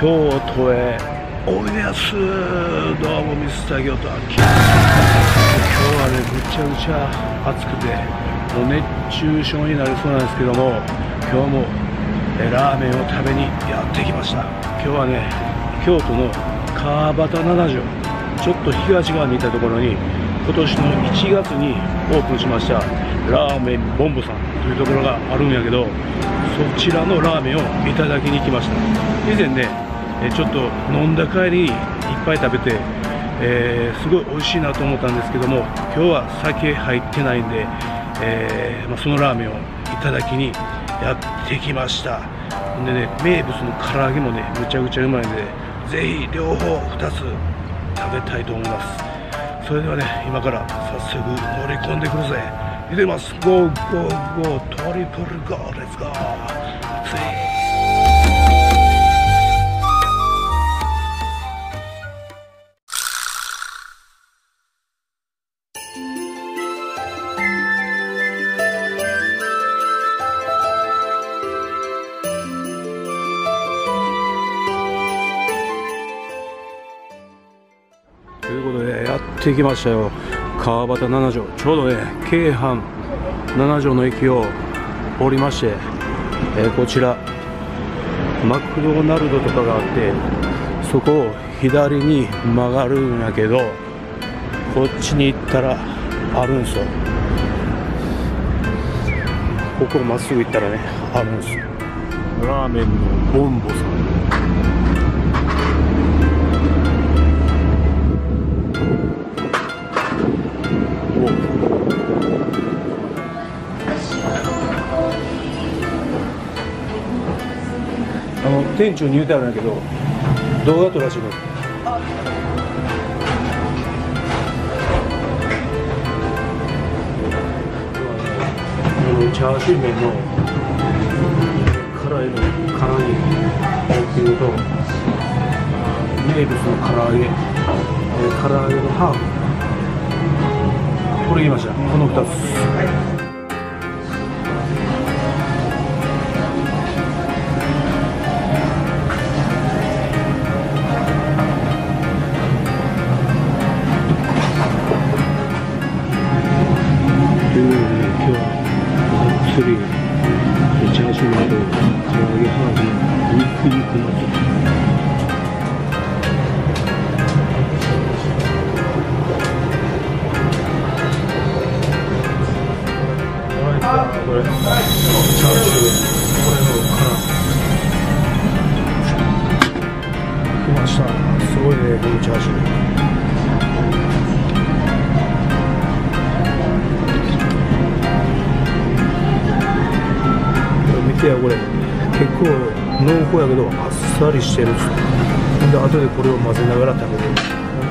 京都へ。おいでやす。どうもミスター京都今日はねぐちゃぐちゃ暑くてもう熱中症になりそうなんですけども今日もえラーメンを食べにやってきました。今日はね京都の川端七条ちょっと東側にいたところに今年の1月にオープンしましたラーメンボンボさんというところがあるんやけどそちらのラーメンをいただきに来ました。以前ねえちょっと飲んだ帰りにいっぱい食べて、えー、すごい美味しいなと思ったんですけども今日は酒入ってないんで、えー、まあ、そのラーメンをいただきにやってきました。でね名物の唐揚げもねむちゃくちゃうまいんでぜひ両方2つ食べたいと思います。それではね今から早速乗り込んでくるぜ。入れます。 Go go go triple go let's go。熱いうことでやってきましたよ。川端7条ちょうどね京阪7条の駅を降りまして、えー、こちらマクドナルドとかがあってそこを左に曲がるんやけどこっちに行ったらあるんすよ。ここをまっすぐ行ったらねあるんすよ。ラーメンのボンボさん。あの店長に言うてあるんやけど動画撮らせてくれ。チャーシュー麺の辛いの辛い。っていうと名物の唐揚げ。唐揚げのハーフこれ言いました。この2つ。チャーシューなど唐揚げハーフ肉肉のこれチャーシューこれのから来ました。すごいねこのチャーシュー。やこれ。結構濃厚やけどあっさりしてるで後でこれを混ぜながら食べる。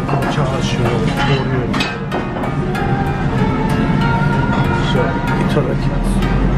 このチャーシューのボリューム。じゃあいただきます。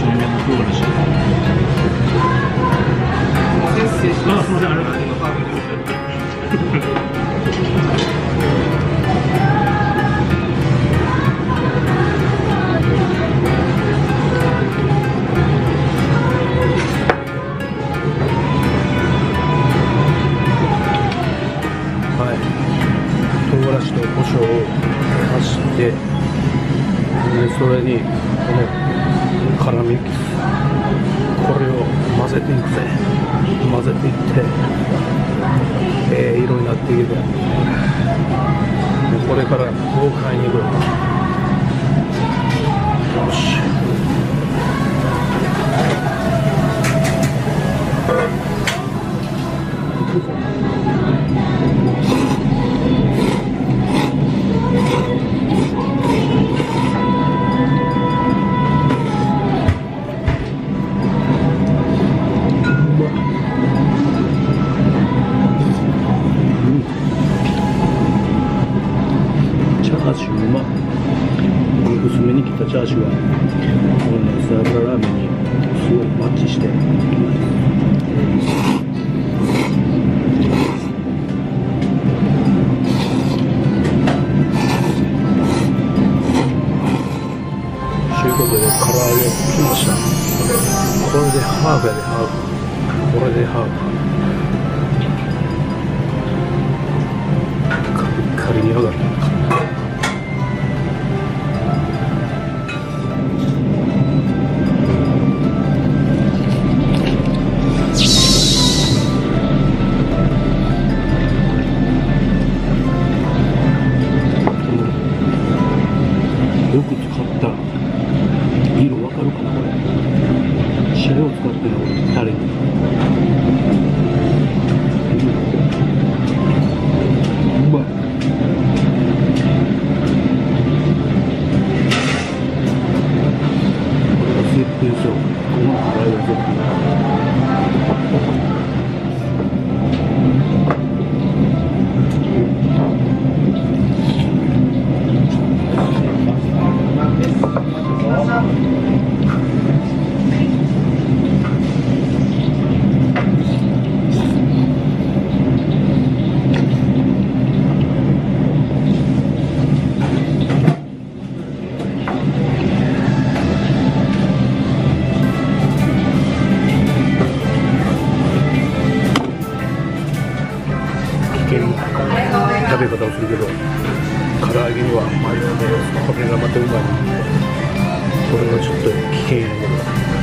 照明の黒してあい唐う辛子と胡椒を足してそれにこの辛み。これを混ぜていくぜ混ぜていってええ色になっていけばこれから豪快にいくよし。ハーフやでハーフこれでハーフカリカリに揚がるよく使った色わかるかなこれ塩を使ってる。これタレうまい。これが絶品そうこのフライドセットはマヨネーズこれがまたうまい。これはちょっと危険やけど。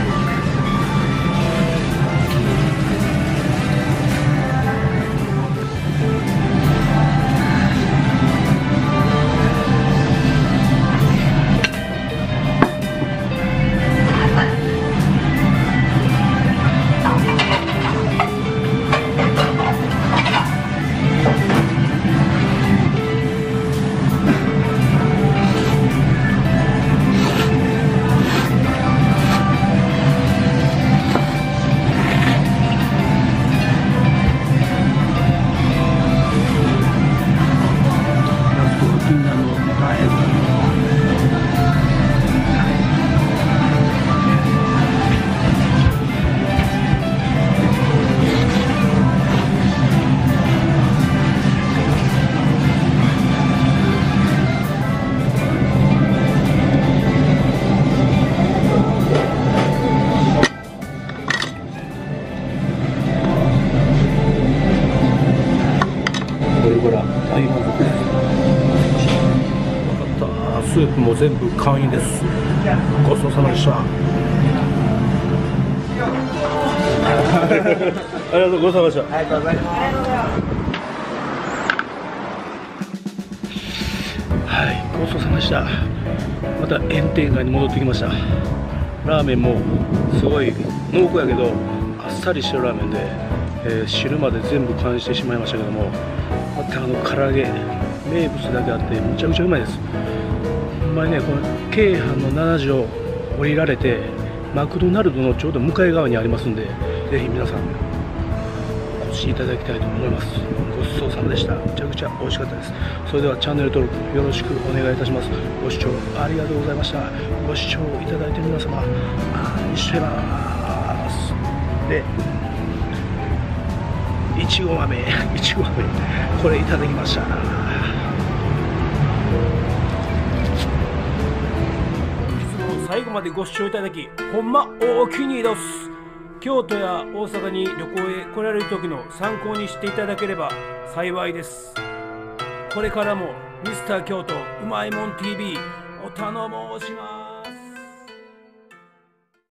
も全部簡易です。ごちそうさまでした。ありがとうございました。ありがとうございます。はいごちそうさまでした。また炎天下に戻ってきました。ラーメンもすごい濃厚やけどあっさりしてるラーメンで、えー汁まで全部完してしまいましたけどもまたあの唐揚げ名物だけあってむちゃくちゃうまいですまにねこの京阪の7条降りられてマクドナルドのちょうど向かい側にありますんでぜひ皆さんお越しいただきたいと思います。ごちそうさまでした。めちゃくちゃ美味しかったです。それではチャンネル登録よろしくお願いいたします。ご視聴ありがとうございました。ご視聴いただいて皆様愛してます。でいちご飴 いちご飴これいただきました。最後までご視聴いただきほんま大きにどす。京都や大阪に旅行へ来られる時の参考にしていただければ幸いです。これからもミスター京都うまいもん TV お頼申します。